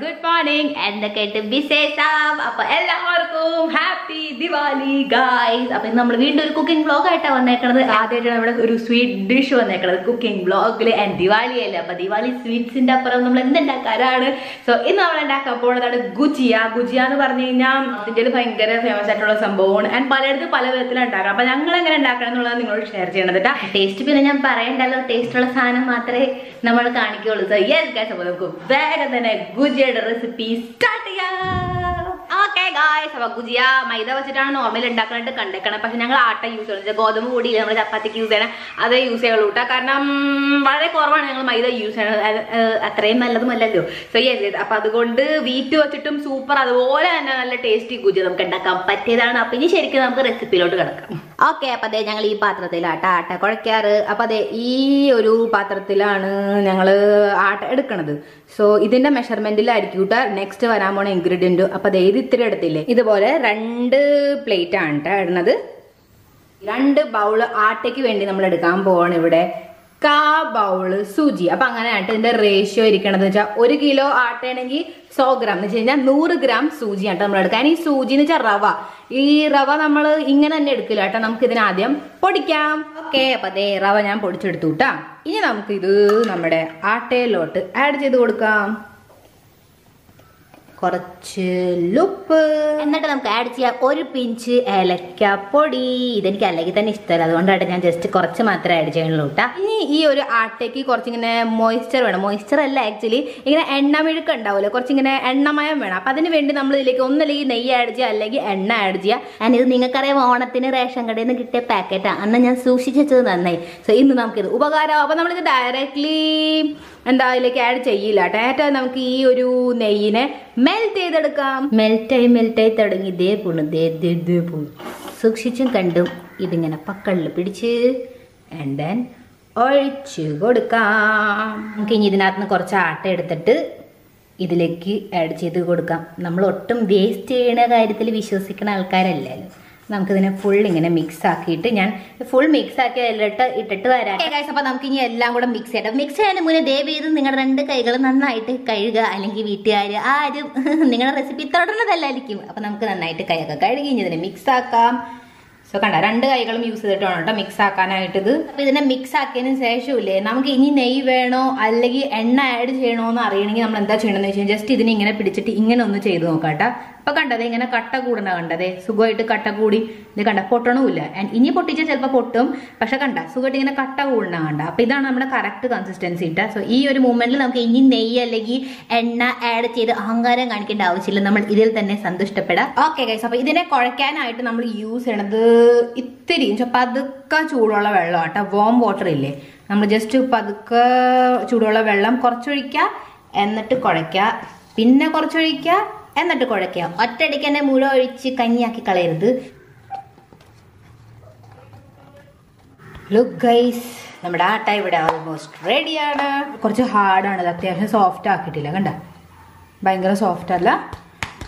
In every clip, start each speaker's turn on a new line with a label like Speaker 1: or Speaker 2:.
Speaker 1: Good morning എന്തൊക്കെയായിട്ട് വിശേഷം. അപ്പൊ എല്ലാവർക്കും ഹാപ്പി ദിവാലി ഗൈസ് അപ്പൊ ഇന്ന് നമ്മൾ വീണ്ടും ഒരു കുക്കിംഗ് വ്ളോഗ് ആയിട്ടാണ് വന്നേക്കണത്. ആദ്യമായിട്ടാണ് നമ്മുടെ ഒരു സ്വീറ്റ് ഡിഷ് വന്നേക്കണത് കുക്കിംഗ് വ്ളോഗിൽ ദിവാലി അല്ലേ? അപ്പൊ ദിവാലി സ്വീറ്റ്സിന്റെ അപ്പുറം നമ്മൾ എന്തുണ്ടാക്കാനാണ് സോ ഇന്ന് നമ്മൾ ഉണ്ടാക്കാൻ പോകുന്നതാണ് ഗുജിയ. ഗുജിയ എന്ന് പറഞ്ഞു കഴിഞ്ഞാൽ ഇന്ത്യയിൽ ഭയങ്കര ഫേമസ് ആയിട്ടുള്ള സംഭവമാണ്. ആൻഡ് പലയിടത്തും പല വിധത്തിലാണ് ഉണ്ടാക്കാം അപ്പൊ ഞങ്ങൾ എങ്ങനെ ഉണ്ടാക്കണം എന്നുള്ളത് നിങ്ങളോട് ഷെയർ ചെയ്യണത് കേട്ടോ ടേസ്റ്റ് പിന്നെ ഞാൻ പറയണ്ടല്ലോ ടേസ്റ്റ് ഉള്ള സാധനം മാത്രമേ നമ്മൾ കാണിക്കുള്ളൂ. സോ യെസ് ഗൈസ് നമുക്ക് വേഗം തന്നെ ഗുജിയുടെ റെസിപ്പി സ്റ്റാർട്ട് ചെയ്യാം. ഓക്കെ ഗായ്സ് അപ്പൊ ഗുജിയ മൈദ വെച്ചിട്ടാണ് നോർമൽ ഉണ്ടാക്കാനായിട്ട് കണ്ടേക്കണം. പക്ഷെ ഞങ്ങൾ ആട്ട യൂസ് ചെയ്യുന്നത് ഗോതമ്പ് പൊടി നമ്മൾ ചപ്പാത്തിക്ക് യൂസ് ചെയ്യണം. അതേ യൂസ് ചെയ്യുള്ളൂ കേട്ടോ കാരണം വളരെ കുറവാണ് ഞങ്ങൾ മൈദ യൂസ് ചെയ്യണത്. അത്രയും നല്ലതുമല്ലല്ലോ. സോ യെസ് അപ്പൊ അതുകൊണ്ട് വീറ്റ് വെച്ചിട്ടും സൂപ്പർ അതുപോലെ തന്നെ നല്ല ടേസ്റ്റി ഗുജി നമുക്ക് ഉണ്ടാക്കാൻ പറ്റിയതാണ്. അപ്പൊ ഇനി ശരിക്കും നമുക്ക് റെസിപ്പിയിലോട്ട് കിടക്കാം. ഓക്കെ അപ്പൊ അതെ ഞങ്ങൾ ഈ പാത്രത്തിലാട്ട ആട്ട കുഴക്കാറ് അപ്പൊ അതെ ഈ ഒരു പാത്രത്തിലാണ് ഞങ്ങൾ ആട്ട എടുക്കണത്. സോ ഇതിന്റെ മെഷർമെന്റിലായിരിക്കും കേട്ടോ നെക്സ്റ്റ് വരാൻ പോണ ഇൻഗ്രീഡിയന്റ് അപ്പൊ അതെ ഇത് ഇത്തിരി എടുത്തില്ലേ? ഇതുപോലെ രണ്ട് പ്ലേറ്റ് ആണ് കേട്ടോ ഇടുന്നത്. രണ്ട് ബൗൾ ആട്ടയ്ക്ക് വേണ്ടി നമ്മൾ എടുക്കാൻ പോവാണ് ഇവിടെ. കാ ബൗൾ സൂചി. അപ്പൊ അങ്ങനെയാണ് ഇതിന്റെ റേഷ്യോ ഇരിക്കണത്. വെച്ചാൽ ഒരു കിലോ ആട്ടയാണെങ്കിൽ സോ ഗ്രാം. എന്ന് വെച്ച് കഴിഞ്ഞാൽ നൂറ് ഗ്രാം സൂചിയാണ് നമ്മൾ എടുക്കാൻ. ഈ സൂചി എന്ന് വെച്ചാൽ റവ. ഈ റവ നമ്മൾ ഇങ്ങനെ തന്നെ എടുക്കില്ല കേട്ടോ. നമുക്ക് ഇതിനാദ്യം പൊടിക്കാം. ഓക്കെ അപ്പൊ അതേ റവ ഞാൻ പൊടിച്ചെടുത്തു കേട്ടാ ഇനി നമുക്ക് ഇത് നമ്മുടെ ആട്ടയിലോട്ട് ആഡ് ചെയ്ത് കൊടുക്കാം. കുറച്ച് ലുപ്പ് എന്നിട്ട് നമുക്ക് ആഡ് ചെയ്യാം ഒരു പിഞ്ച് ഏലക്കപ്പൊടി ഇതെനിക്ക് അല്ലെങ്കിൽ തന്നെ ഇഷ്ടമല്ല. അതുകൊണ്ടാണ് ഞാൻ ജസ്റ്റ് കുറച്ച് മാത്രമേ ആഡ് ചെയ്യുള്ളൂ കേട്ടോ ഇനി ഈ ഒരു ആട്ടയ്ക്ക് കുറച്ചിങ്ങനെ മോയ്സ്ചർ വേണം. മോയ്സ്ചർ അല്ല ആക്ച്വലി ഇങ്ങനെ എണ്ണ മെഴുക്ക് ഉണ്ടാവില്ല കുറച്ചിങ്ങനെ എണ്ണമയം വേണം. അപ്പൊ അതിന് വേണ്ടി നമ്മൾ ഇതിലേക്ക് ഒന്നല്ലെങ്കിൽ നെയ്യ് ആഡ് ചെയ്യുക അല്ലെങ്കിൽ എണ്ണ ആഡ് ചെയ്യുക. ആൻഡ് ഇത് നിങ്ങൾക്കറിയാം ഓണത്തിന് റേഷൻ കടയിൽ നിന്ന് കിട്ടിയ പാക്കറ്റാണ് അന്ന് ഞാൻ സൂക്ഷിച്ചത് നന്നായി. സോ ഇന്ന് നമുക്കിത് ഉപകാരം അപ്പൊ നമ്മളിത് ഡയറക്ട്ലി എന്താ അതിലേക്ക് ആഡ് ചെയ്യില്ല. കേട്ടോ നമുക്ക് ഈ ഒരു നെയ്യിനെ മെൽറ്റ് ചെയ്തെടുക്കാം. മെൽറ്റായി മെൽറ്റായി തുടങ്ങി. ഇതേ പോണു ദേ ദേ ദേ പോണു. സൂക്ഷിച്ചും കണ്ടും ഇതിങ്ങനെ പക്കളിൽ പിടിച്ച് ആൻഡ് ദെൻ ഒഴിച്ചു കൊടുക്കാം. നമുക്ക് ഇനി ഇതിനകത്ത് നിന്ന് കുറച്ച് ആട്ട എടുത്തിട്ട് ഇതിലേക്ക് ആഡ് ചെയ്ത് കൊടുക്കാം. നമ്മൾ ഒട്ടും വേസ്റ്റ് ചെയ്യുന്ന കാര്യത്തിൽ വിശ്വസിക്കുന്ന ആൾക്കാരല്ലല്ലോ. നമുക്കിതിനെ ഫുൾ ഇങ്ങനെ മിക്സ് ആക്കിയിട്ട് ഞാൻ ഫുൾ മിക്സ് ആക്കി അതിലിട്ട് ഇട്ടിട്ട് വരാം. അപ്പൊ നമുക്ക് ഇനി എല്ലാം കൂടെ മിക്സ് ചെയ്യട്ടെ മിക്സ് ചെയ്യാൻ മുന്നേ ദയവ് ചെയ്ത് നിങ്ങളുടെ രണ്ട് കൈകൾ നന്നായിട്ട് കഴുകുക അല്ലെങ്കിൽ വീട്ടുകാർ ആരും നിങ്ങളുടെ റെസിപ്പി തുടരുന്നതല്ലായിരിക്കും. അപ്പൊ നമുക്ക് നന്നായിട്ട് കൈയൊക്കെ കഴുകി ഇനി ഇതിനെ മിക്സ് ആക്കാം. സോ കണ്ട രണ്ട് കൈകളും യൂസ് ചെയ്തിട്ട് വേണം കേട്ടോ മിക്സ് ആക്കാനായിട്ട് ഇത്. അപ്പൊ ഇതിനെ മിക്സ് ആക്കിയതിന് ശേഷമില്ലേ നമുക്ക് ഇനി നെയ്യ് വേണോ അല്ലെങ്കിൽ എണ്ണ ആഡ് ചെയ്യണോ എന്ന് അറിയണമെങ്കിൽ നമ്മൾ എന്താ ചെയ്യണമെന്ന് വെച്ചാൽ ജസ്റ്റ് ഇതിനെ ഇങ്ങനെ പിടിച്ചിട്ട് ഇങ്ങനെ ഒന്ന് ചെയ്ത് നോക്കാം കേട്ടോ. അപ്പൊ കണ്ടതേ ഇങ്ങനെ കട്ട കൂടണ കണ്ടതേ സുഖമായിട്ട് കട്ട കൂടി. ഇത് കണ്ട പൊട്ടണമില്ല ഇനി പൊട്ടിച്ചാൽ ചിലപ്പോൾ പൊട്ടും. പക്ഷെ കണ്ട സുഖമായിട്ട് ഇങ്ങനെ കട്ട കൂടണ കണ്ട. അപ്പൊ ഇതാണ് നമ്മുടെ കറക്റ്റ് കൺസിസ്റ്റൻസി ഇട്ട സോ ഈ ഒരു മൂവ്മെന്റിൽ നമുക്ക് ഇനി നെയ്യ് അല്ലെങ്കിൽ എണ്ണ ആഡ് ചെയ്ത് അഹങ്കാരം കാണിക്കേണ്ട ആവശ്യമില്ല. നമ്മൾ ഇതിൽ തന്നെ സന്തുഷ്ടപ്പെടാം. ഓക്കെ ഗൈസ് അപ്പൊ ഇതിനെ കുഴക്കാനായിട്ട് നമ്മൾ യൂസ് ചെയ്യണത് ഇത്തിരി പതുക്ക ചൂടുള്ള വെള്ളം കേട്ടോ വോം വാട്ടർ ഇല്ലേ? നമ്മൾ ജസ്റ്റ് പതുക്കെ ചൂടുള്ള വെള്ളം കുറച്ചൊഴിക്കുക എന്നിട്ട് കുഴയ്ക്കുക. പിന്നെ കുറച്ചൊഴിക്കുക എന്നിട്ട് കുഴയ്ക്കുക ഒറ്റയടിക്ക് തന്നെ മുഴുവൻ ഒഴിച്ച് കഞ്ഞിയാക്കി കളയരുത്. ലുക്ക് ഗൈസ് നമ്മുടെ ആട്ട ഇവിടെ ഓൾമോസ്റ്റ് റെഡിയാണ് കുറച്ച് ഹാർഡാണ് ഇത് അത്യാവശ്യം സോഫ്റ്റ് ആക്കിയിട്ടില്ല കണ്ട? ഭയങ്കര സോഫ്റ്റ് അല്ല.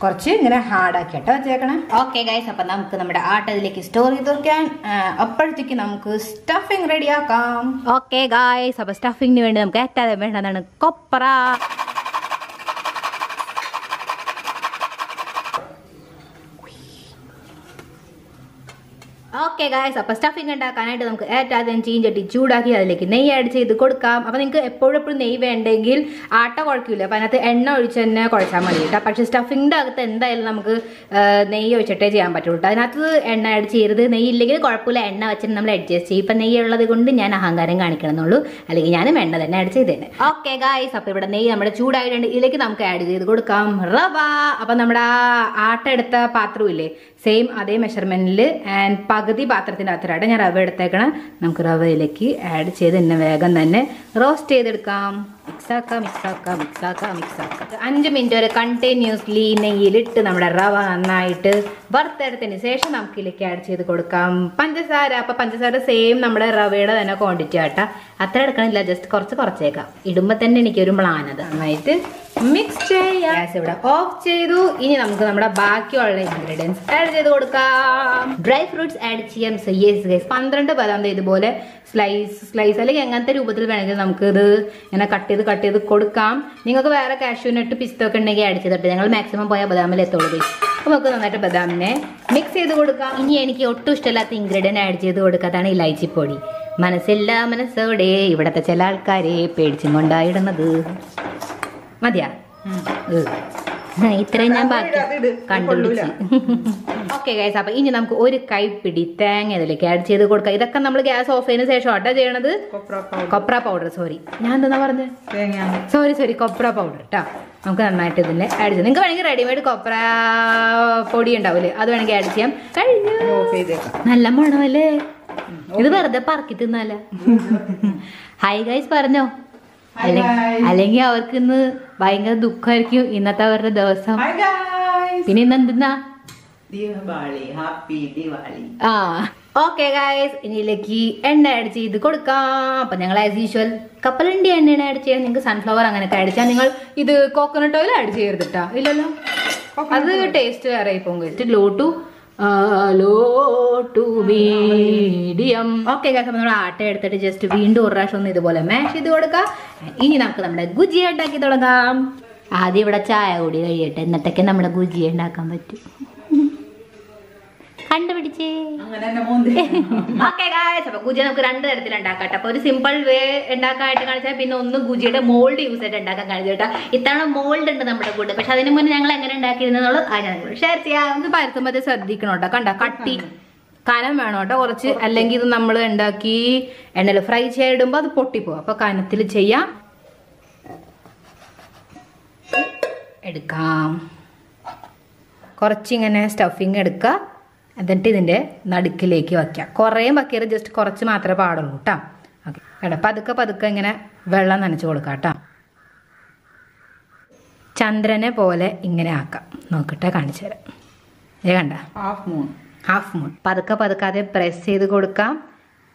Speaker 1: കുറച്ച് ഇങ്ങനെ ഹാർഡ് ആക്കി കേട്ടോ വെച്ചേക്കണേ. ഓക്കെ ഗൈസ് അപ്പൊ നമുക്ക് നമ്മുടെ ആട്ട ഇതിലേക്ക് സ്റ്റോർ ചെയ്ത് വെക്കാൻ അപ്പോഴത്തേക്ക് നമുക്ക് സ്റ്റഫിങ് റെഡിയാക്കാം ഓക്കെ ഗൈസ് അപ്പൊ സ്റ്റഫിങ്ങിന് വേണ്ടി നമുക്ക് ഏറ്റവും വേണ്ടതാണ് കൊപ്ര. ഓക്കെ ഗായ്സ് അപ്പോൾ സ്റ്റഫിംഗ് ഉണ്ടാക്കാനായിട്ട് നമുക്ക് ഏറ്റവും ആദ്യം ചീഞ്ചട്ടി ചൂടാക്കി അതിലേക്ക് നെയ്യ് ആഡ് ചെയ്ത് കൊടുക്കാം. അപ്പോൾ നിങ്ങൾക്ക് എപ്പോഴും എപ്പോഴും നെയ്യ് വേണ്ടെങ്കിൽ ആട്ട കുഴക്കില്ല അപ്പോൾ അതിനകത്ത് എണ്ണ ഒഴിച്ച് തന്നെ കുഴച്ചാൽ മതി കേട്ടോ. പക്ഷേ സ്റ്റഫിങ്ങിന്റെ അകത്ത് എന്തായാലും നമുക്ക് നെയ്യ് ഒഴിച്ചിട്ടേ ചെയ്യാൻ പറ്റുള്ളൂ അതിനകത്ത് എണ്ണ ആഡ് ചെയ്യരുത്. നെയ്യ് ഇല്ലെങ്കിൽ കുഴപ്പമില്ല. എണ്ണ വെച്ചിട്ട് നമ്മൾ അഡ്ജസ്റ്റ് ചെയ്യും. ഇപ്പം നെയ്യ് ഉള്ളത് കൊണ്ട് ഞാൻ അഹങ്കാരം കാണിക്കണമെന്നുള്ളൂ. അല്ലെങ്കിൽ ഞാനും എണ്ണ തന്നെ ആഡ് ചെയ്തേനെ. ഓക്കെ ഗായ്സ് അപ്പോൾ ഇവിടെ നെയ്യ് നമ്മുടെ ചൂടായിട്ടുണ്ട്. ഇതിലേക്ക് നമുക്ക് ആഡ് ചെയ്ത് കൊടുക്കാം. റവ. അപ്പോൾ നമ്മുടെ ആട്ട എടുത്ത പാത്രമില്ലേ? സെയിം അതേ മെഷർമെന്റിൽ ആൻഡ് പകുതി പാത്രത്തിന്റെ അകത്തിലായിട്ട് ഞാൻ റവ എടുത്തേക്കണം. നമുക്ക് റവയിലേക്ക് ആഡ് ചെയ്ത് തന്നെ വേഗം തന്നെ റോസ്റ്റ് ചെയ്തെടുക്കാം. മിക്സാക്കാം മിക്സാക്കാം മിക്സാക്കാം മിക്സാക്കാം അഞ്ച് മിനിറ്റ് വരെ കണ്ടിന്യൂസ്ലി നെയ്യിലിട്ട് നമ്മുടെ റവ നന്നായിട്ട് വറുത്തെടുത്തതിന് ശേഷം നമുക്ക് ഇതിലേക്ക് ആഡ് ചെയ്ത് കൊടുക്കാം. പഞ്ചസാര അപ്പം പഞ്ചസാര സെയിം നമ്മുടെ റവയുടെ തന്നെ ക്വാണ്ടിറ്റി ആട്ടാ. അത്ര എടുക്കണില്ല ജസ്റ്റ് കുറച്ച് കുറച്ചേക്കാം. ഇടുമ്പോൾ തന്നെ എനിക്കൊരു പ്ലാനത് നന്നായിട്ട് മിക്സ് ചെയ്യാം. ഗ്യാസ് ഇവിടെ ഓഫ് ചെയ്തു. ഇനി നമുക്ക് നമ്മുടെ ബാക്കിയുള്ള ഇൻഗ്രീഡിയൻസ് ആഡ് ചെയ്ത് കൊടുക്കാം. ഡ്രൈ ഫ്രൂട്ട്സ് ആഡ് ചെയ്യാം. സോ യെസ് ഗൈസ് പന്ത്രണ്ട് ബദാം ദേ ഇതുപോലെ സ്ലൈസ് സ്ലൈസ് അല്ലെങ്കിൽ എങ്ങനത്തെ രൂപത്തിൽ വേണമെങ്കിൽ നമുക്ക് ഇത് ഇങ്ങനെ കട്ട് ചെയ്ത് കട്ട് ചെയ്ത് കൊടുക്കാം. നിങ്ങൾക്ക് വേറെ കാഷ്യൂ നട്ട് പിസ്തൊക്കെ ഉണ്ടെങ്കിൽ ആഡ് ചെയ്തിട്ട് ഞങ്ങൾ മാക്സിമം പോയാൽ ബദാമിൽ എത്തുള്ളൂ നമുക്ക് നന്നായിട്ട് ബദാമിനെ മിക്സ് ചെയ്ത് കൊടുക്കാം. ഇനി എനിക്ക് ഒട്ടും ഇഷ്ടമില്ലാത്ത ഇൻഗ്രീഡിയന്റ് ആഡ് ചെയ്ത് കൊടുക്കാതാണ് ഇലൈച്ചി പൊടി മനസ്സില്ല മനസ്സോടെ ഇവിടുത്തെ ചില ആൾക്കാരെ പേടിച്ചും കൊണ്ടായിടുന്നത് മതിയാ. ഇത്രയും ഞാൻ ബാക്കി. കണ്ടുപിടിച്ച്. ഓക്കെ ഗൈസ് അപ്പൊ ഇനി നമുക്ക് ഒരു കൈപ്പിടി തേങ്ങ ഇതിലേക്ക് ആഡ് ചെയ്ത് കൊടുക്കാം. ഇതൊക്കെ നമ്മൾ ഗ്യാസ് ഓഫ് ചെയ്തതിന് ശേഷം ആട്ടോ ചെയ്യണത്?
Speaker 2: കൊപ്ര പൗഡർ
Speaker 1: സോറി ഞാൻ എന്താ പറഞ്ഞത് സോറി സോറി കൊപ്ര പൗഡർ കേട്ടോ നമുക്ക് നന്നായിട്ട് ഇതിനെ ആഡ് ചെയ്യാം. നിങ്ങൾക്ക് വേണമെങ്കിൽ റെഡിമെയ്ഡ് കൊപ്ര പൊടി ഉണ്ടാവില്ലേ അത് വേണമെങ്കിൽ ആഡ് ചെയ്യാം. കഴിഞ്ഞു. നല്ല മണമല്ലേ? ഇത് വെറുതെ പറക്കി തിന്നാല ഹായ് ഗൈസ് പറഞ്ഞോ. അല്ലെങ്കിൽ അവർക്ക് ഇന്ന് ഭയങ്കര ദുഃഖമായിരിക്കും ഇന്നത്തെ അവരുടെ ദിവസം. പിന്നെ ഇന്ന്
Speaker 2: എന്തിന്നാ?
Speaker 1: ആ ഓക്കെ ഗായ്സ് ഇനിയിലേക്ക് എണ്ണ ആഡ് ചെയ്ത് കൊടുക്കാം. അപ്പൊ ഞങ്ങൾ ആസ് യൂഷ്വൽ കപ്പലണ്ടി എണ്ണയാണ് ആഡ് ചെയ്യാൻ നിങ്ങൾക്ക് സൺഫ്ലവർ അങ്ങനെയൊക്കെ ആഡ് ചെയ്യാം. നിങ്ങൾ ഇത് കോക്കനട്ട് ഓയിൽ ആഡ് ചെയ്യരുത് കേട്ടോ ഇല്ലല്ലോ? അത് ടേസ്റ്റ് വേറെ പോകും. ലോട്ടു ടു മീഡിയം. ഓക്കെ നമ്മൾ ആട്ട എടുത്തിട്ട് ജസ്റ്റ് വീണ്ടും ഒരു പ്രാവശ്യം ഒന്ന് ഇതുപോലെ മാഷ് ചെയ്ത് കൊടുക്കാം. ഇനി നമുക്ക് നമ്മുടെ ഗുജി ഉണ്ടാക്കി തുടങ്ങാം. ആദ്യം ഇവിടെ ചായ കൂടി കഴിയട്ടെ. എന്നിട്ടൊക്കെ നമ്മുടെ ഗുജി ഉണ്ടാക്കാൻ പറ്റും? ഓക്കെ ഗായ്സ് അപ്പൊ ഗുജി നമുക്ക് രണ്ട് തരത്തിൽ ഉണ്ടാക്കാം അപ്പൊ ഒരു സിമ്പിൾ വേ ഉണ്ടാക്കാനായിട്ട് കാണിച്ചാൽ പിന്നെ ഒന്ന് ഗുജിയുടെ മോൾഡ് യൂസ് ആയിട്ട് ഉണ്ടാക്കാൻ കാണിച്ചു കേട്ടോ. ഇത്തവണ മോൾഡ് ഉണ്ട് നമ്മുടെ കൂടെ. പക്ഷെ അതിന് മുന്നേ ഞങ്ങൾ എങ്ങനെ ഉണ്ടാക്കിയിരുന്നുള്ളത് ആ ഞാൻ ഷെയർ ചെയ്യാം. നമുക്ക് പരത്തുമ്പോൾ ശ്രദ്ധിക്കണം കേട്ടോ. കണ്ട? കട്ടി. കനം വേണം കേട്ടോ. കുറച്ച് അല്ലെങ്കിൽ ഇത് നമ്മൾ ഉണ്ടാക്കി എണ്ണയിൽ ഫ്രൈ ചെയ്തിടുമ്പോൾ അത് പൊട്ടിപ്പോകും അപ്പൊ കനത്തിൽ ചെയ്യാം. എടുക്കാം. കുറച്ചിങ്ങനെ സ്റ്റഫിങ് എടുക്കുക. എന്നിട്ട് ഇതിന്റെ നടുക്കിലേക്ക് വയ്ക്കുക കുറേ വയ്ക്കരുത് ജസ്റ്റ് കുറച്ച് മാത്രമേ പാടുള്ളൂ കേട്ടോ ഓക്കെ. കേട്ടോ പതുക്കെ പതുക്കെ ഇങ്ങനെ വെള്ളം നനച്ച് കൊടുക്കാം കേട്ടോ ചന്ദ്രനെ പോലെ ഇങ്ങനെ ആക്കാം. നോക്കട്ടെ കാണിച്ചു തരാം. ഏ കണ്ട?
Speaker 2: ഹാഫ് മൂൺ
Speaker 1: ഹാഫ് മൂൺ പതുക്കെ പതുക്കെ അത് പ്രസ് ചെയ്ത് കൊടുക്കാം.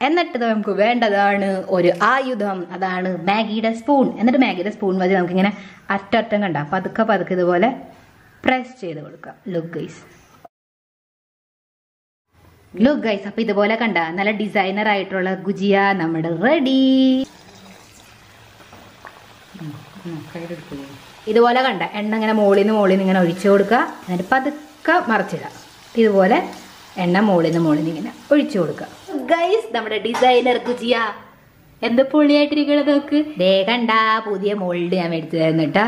Speaker 1: എന്നിട്ട് നമുക്ക് വേണ്ടതാണ് ഒരു ആയുധം. അതാണ് മാഗിയുടെ സ്പൂൺ എന്നിട്ട് മാഗിയുടെ സ്പൂൺ വെച്ച് നമുക്കിങ്ങനെ അറ്ററ്റം കണ്ട. പതുക്കെ പതുക്കെ ഇതുപോലെ പ്രസ് ചെയ്ത് കൊടുക്കാം. ലുക്ക് ഗൈസ് ലുക്ക് ഗൈസ് അപ്പൊ ഇതുപോലെ കണ്ട നല്ല ഡിസൈനർ ആയിട്ടുള്ള ഗുജിയ നമ്മുടെ റെഡി. ഇതുപോലെ കണ്ട എണ്ണ ഇങ്ങനെ മുകളിൽ നിന്ന് മുകളിൽ നിന്ന് ഇങ്ങനെ ഒഴിച്ചു കൊടുക്കുക. എന്നിട്ട് പതുക്കെ മറിച്ചിടുക. ഇതുപോലെ എണ്ണ മുകളിൽ നിന്ന് മുകളിൽ നിന്ന് ഇങ്ങനെ ഒഴിച്ചു കൊടുക്കുക. ഗൈസ് നമ്മുടെ ഡിസൈനർ ഗുജിയ. എന്ത് പൊളിയായിട്ടിരിക്കണത് നോക്ക് ദേ പുതിയ മോൾഡ് ഞാൻ മേടിച്ചു തരുന്നിട്ടാ.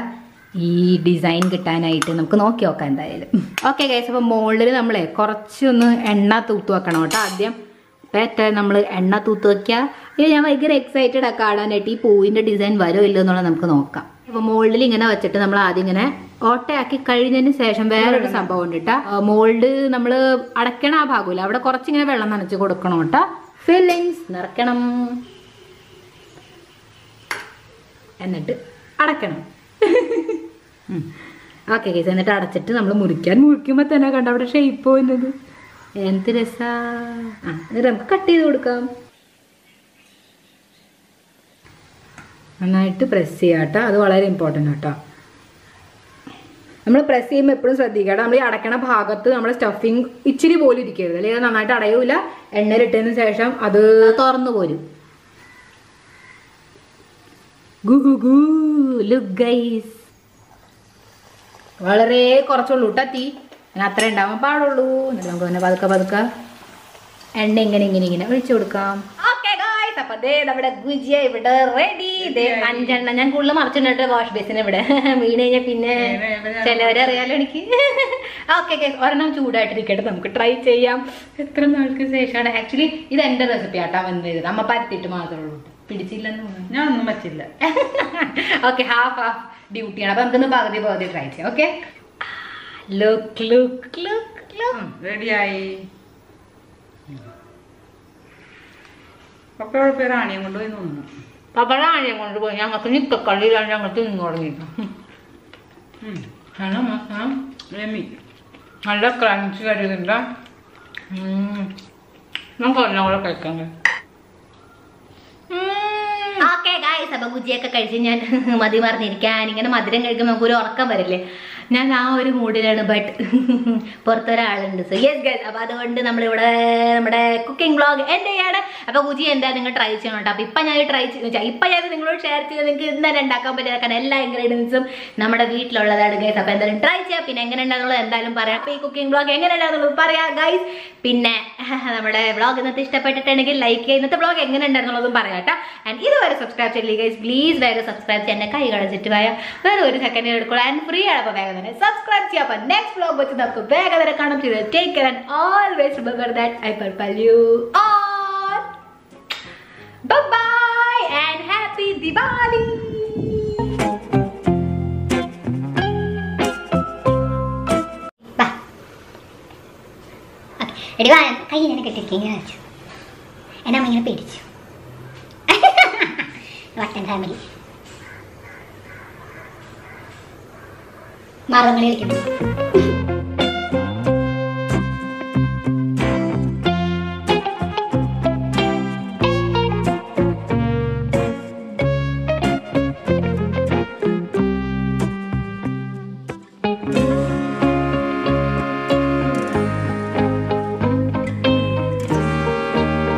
Speaker 1: ഈ ഡിസൈൻ കിട്ടാനായിട്ട് നമുക്ക് നോക്കി നോക്കാം എന്തായാലും. ഓക്കെ ഗൈസ് അപ്പം മുകളിൽ നമ്മളെ കുറച്ചൊന്ന് എണ്ണ തൂത്ത് വെക്കണം കേട്ടോ. ആദ്യം പേറ്റ നമ്മൾ എണ്ണ തൂത്ത് വെക്കുക ഇത് ഞാൻ ഭയങ്കര എക്സൈറ്റഡ് ആ. കാണാനായിട്ട് ഈ പൂവിന്റെ ഡിസൈൻ വരോ ഇല്ലോ എന്നുള്ളത് നമുക്ക് നോക്കാം. അപ്പോൾ മോൾഡിൽ ഇങ്ങനെ വെച്ചിട്ട് നമ്മൾ ആദ്യം ഇങ്ങനെ ഓട്ടയാക്കി കഴിഞ്ഞതിന് ശേഷം വേറൊരു സംഭവം ഉണ്ട് കേട്ടോ. മോൾഡ് നമ്മൾ അടയ്ക്കണ ആ ഭാഗമില്ല. അവിടെ കുറച്ചിങ്ങനെ വെള്ളം നനച്ച് കൊടുക്കണം കേട്ടോ. ഫില്ലിങ്സ് നിറയ്ക്കണം. എന്നിട്ട് അടയ്ക്കണം. ഓക്കെ കേസ് എന്നിട്ട് അടച്ചിട്ട് നമ്മൾ മുറിക്കാൻ മുറിക്കുമ്പോൾ തന്നെ കണ്ട അവിടെ ഷേപ്പ് പോകുന്നത് എന്ത് രസാ. ആ എന്നിട്ട് നമുക്ക് കട്ട് ചെയ്ത് കൊടുക്കാം. നന്നായിട്ട് പ്രസ് ചെയ്യാം കേട്ടോ. അത് വളരെ ഇമ്പോർട്ടന്റ് കേട്ടോ. നമ്മൾ പ്രസ് ചെയ്യുമ്പോൾ എപ്പോഴും ശ്രദ്ധിക്കുക നമ്മൾ ഈ അടയ്ക്കണ ഭാഗത്ത് നമ്മുടെ സ്റ്റഫിങ് ഇച്ചിരി പോലും ഇരിക്കരുത്. അല്ലെങ്കിൽ അത് നന്നായിട്ട് അടയൂല. എണ്ണയിലിട്ടതിന് ശേഷം അത് തുറന്നു പോരും. ഗു ഗു ഗു. ലുക്ക് ഗൈസ് വളരെ കുറച്ചുള്ളൂ കേട്ടോ തീ. അങ്ങനെ അത്ര ഉണ്ടാവാൻ പാടുള്ളൂ. എന്നിട്ട് നമുക്ക് പിന്നെ പതുക്കെ പതുക്കെ എണ്ണ ഇങ്ങനെ ഇങ്ങനെ ഇങ്ങനെ ഒഴിച്ചു കൊടുക്കാം. അപ്പൊ ദേ നമ്മുടെ ഗുജിയ ഇവിടെ റെഡി ദേ അഞ്ചെണ്ണം ഞാൻ കൂടുതൽ മറിച്ചിട്ടുണ്ട് വാഷ് ബേസിന് ഇവിടെ. വീണ് കഴിഞ്ഞാൽ പിന്നെ ചിലവരെ അറിയാലോ എനിക്ക്. ഓക്കെ ഓക്കെ ഒരെണ്ണം ചൂടായിട്ടിരിക്കട്ടെ. നമുക്ക് ട്രൈ ചെയ്യാം. എത്ര നാൾക്ക് ശേഷമാണ്? ആക്ച്വലി ഇത് എന്റെ റെസിപ്പി ആട്ടാ വന്നത്. അമ്മ പരത്തിയിട്ട് മാത്രമേ ഉള്ളൂ. പിടിച്ചില്ലെന്ന്
Speaker 2: ഞാൻ ഒന്നും പറ്റില്ല.
Speaker 1: ഓക്കെ ഹാഫ് ഹാഫ് ഡ്യൂട്ടിയാണ്. അപ്പൊ നമുക്കൊന്ന് പകുതി പകുതി ട്രൈ ചെയ്യാം. Okay look look look look
Speaker 2: റെഡിയായി പപ്പയോടെ പേര് ആണിയം കൊണ്ടുപോയി നിന്നു.
Speaker 1: പപ്പയുടെ ആണിയം കൊണ്ടുപോയി ഞങ്ങൾക്ക് നിക്കക്കള്ളിയിലാണ് ഞങ്ങൾ തിന്നു തുടങ്ങിയിട്ട്
Speaker 2: ഉം.
Speaker 1: നല്ല മസാല
Speaker 2: രമി.
Speaker 1: നല്ല ക്രഞ്ച് കരുതുണ്ട് നമുക്ക് ഒന്നും കൂടെ കഴിക്കാൻ കഴിയും. ഓക്കെ ഗായ്സ് അപ്പൊ ഗുജിയൊക്കെ കഴിച്ച് ഞാൻ മതി മറിഞ്ഞിരിക്കാൻ ഇങ്ങനെ മധുരം കഴിക്കുമ്പോൾ നമുക്ക് ഒരു ഉറക്കം വരില്ലേ? ഞാൻ ആ ഒരു മൂഡിലാണ് ബട്ട് പുറത്തൊരാളുണ്ട്. സോ യെസ് ഗൈസ് അപ്പൊ അതുകൊണ്ട് നമ്മളിവിടെ നമ്മുടെ കുക്കിംഗ് ബ്ലോഗ് എന്റെ ചെയ്യാണ്. അപ്പൊ ഗുജി എന്താ? നിങ്ങൾ ട്രൈ ചെയ്യണം കേട്ടോ. അപ്പൊ ഇപ്പൊ ഞാൻ ട്രൈ ചെയ്ത് ഇപ്പൊ ഞാൻ നിങ്ങളോട് ഷെയർ ചെയ്ത് നിങ്ങൾക്ക് ഇന്നലെ ഉണ്ടാക്കാൻ പറ്റിയ കാരണം എല്ലാ ഇൻഗ്രീഡിയൻസും നമ്മുടെ വീട്ടിലുള്ളതാണ് ഗൈസ് അപ്പൊ എന്തായാലും ട്രൈ ചെയ്യാം. പിന്നെ എങ്ങനെ ഉണ്ടാകുന്നുള്ളത് എന്തായാലും പറയാം. അപ്പൊ ഈ കുക്കിംഗ് ബ്ലോഗ് എങ്ങനെ ഉണ്ടാകുന്നുള്ളത് പറയാം ഗൈസ് പിന്നെ നമ്മുടെ ബ്ലോഗ് ഇന്നത്തെ ഇഷ്ടപ്പെട്ടിട്ടുണ്ടെങ്കിൽ ലൈക്ക് ചെയ്യുക. ഇന്നത്തെ ബ്ലോഗ് എങ്ങനെ ഉണ്ടായിരുന്നുള്ളതും പറയാം കേട്ടോ. ആൻഡ് ഇതുവരെ സബ്സ്ക്രൈബ് ചെയ്യില്ല ഗൈസ് പ്ലീസ് വേഗം സബ്സ്ക്രൈബ് ചെയ്യാൻ കൈ കടച്ചിട്ട് പോയാൽ വേറെ ഒരു സെക്കൻഡ് എടുക്കുള്ളൂ. ആൻഡ് ഫ്രീ ആണ് അപ്പോൾ വേഗം തന്നെ സബ്സ്ക്രൈബ് ചെയ്യാം. അപ്പോൾ നെക്സ്റ്റ് ബ്ലോഗ് വെച്ച് നമുക്ക് വേഗം തന്നെ കാണാം. Take care and always remember that I purple you bye and happy Diwali
Speaker 3: എടി വാ കൈ ഇങ്ങനെ കെട്ടിരിക്കുക ഇങ്ങനെ വെച്ചു എന്നെ അമ്മ ഇങ്ങനെ പേടിച്ചു. വട്ടൻ ഫാമിലി മരങ്ങളിൽ